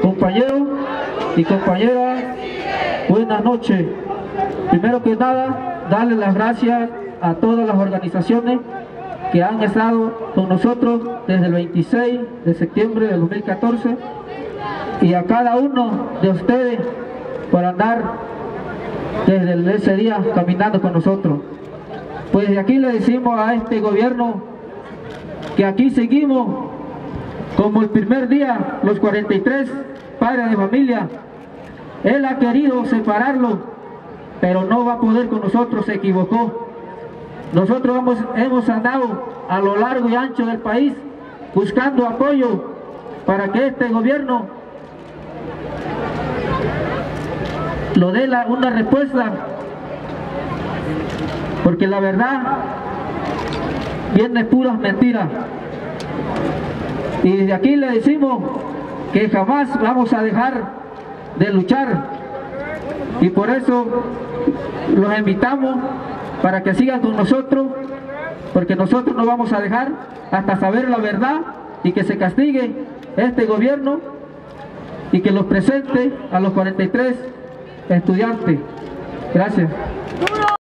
compañeros y compañeras, buenas noches. Primero que nada, darle las gracias a todas las organizaciones que han estado con nosotros desde el 26 de septiembre de 2014 y a cada uno de ustedes por andar desde ese día caminando con nosotros. Pues de aquí le decimos a este gobierno que aquí seguimos como el primer día, los 43 padres de familia. Él ha querido separarlo, pero no va a poder con nosotros, se equivocó. Nosotros hemos, hemos andado a lo largo y ancho del país buscando apoyo para que este gobierno lo dé la, una respuesta porque la verdad viene puras mentiras y desde aquí le decimos que jamás vamos a dejar de luchar y por eso los invitamos para que sigan con nosotros porque nosotros no vamos a dejar hasta saber la verdad y que se castigue este gobierno y que los presente a los 43 estudiantes. Gracias.